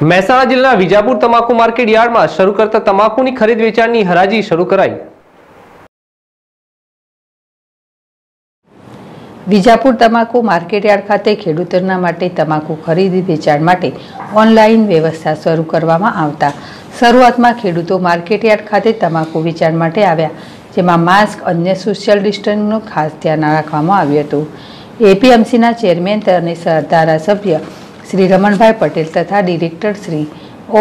મહેસાણા જિલ્લાના વિજાપુર તમાકુ માર્કેટ યાર્ડમાં શરૂ કરતા તમાકુની ખરીદ વેચાણની હરાજી શરૂ કરાઈ. વિજાપુર તમાકુ માર્કેટયાર્ડ ખાતે ખેડૂતોના માટે તમાકુ ખરીદી વેચાણ માટે ઓનલાઈન વ્યવસ્થા શરૂ કરવામાં આવતા. શરૂઆતમાં ખેડૂતો માર્કેટયાર્ડ ખાતે તમાકુ વેચાણ માટે આવ્યા, જેમાં માસ્ક, અન્ય સોશિયલ ડિસ્ટન્સનું ખાસ ધ્યાન રાખવામાં આવ્યું હતું. એપીએમસીના ચેરમેન અને ધારાસભ્ય શ્રી રમણભાઈ પટેલ તથા ડિરેક્ટર શ્રી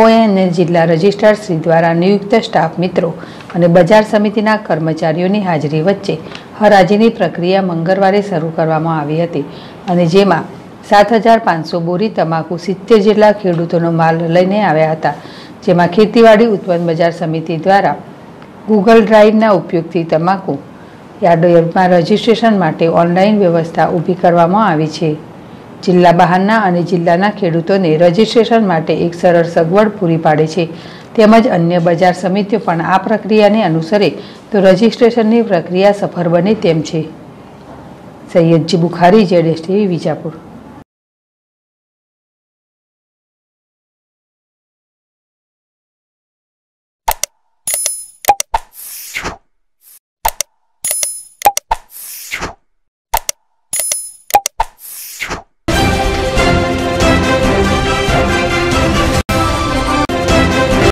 ઓએન જિલ્લા રજિસ્ટ્રાર શ્રી દ્વારા નિયુક્ત સ્ટાફ મિત્રો અને બજાર સમિતિના કર્મચારીઓની હાજરી વચ્ચે હરાજીની પ્રક્રિયા મંગળવારે શરૂ કરવામાં આવી હતી અને જેમાં સાત હજાર પાંચસો બોરી, તમાકુ, સિત્તેર જેટલા ખેડૂતોનો માલ લઈને આવ્યા હતા. જેમાં ખેતીવાડી ઉત્પન્ન બજાર સમિતિ દ્વારા ગૂગલ ડ્રાઈવના ઉપયોગથી તમાકુ યાર્ડમાં રજીસ્ટ્રેશન માટે ઓનલાઈન વ્યવસ્થા ઊભી કરવામાં આવી છે. જિલ્લા બહારના અને જિલ્લાના ખેડૂતોને રજીસ્ટ્રેશન માટે એક સરળ સગવડ પૂરી પાડે છે. તેમજ અન્ય બજાર સમિતિઓ પણ આ પ્રક્રિયાને અનુસરે તો રજીસ્ટ્રેશનની પ્રક્રિયા સફળ બને તેમ છે. સૈયદજી બુખારી, જેડેશ વિજાપુર.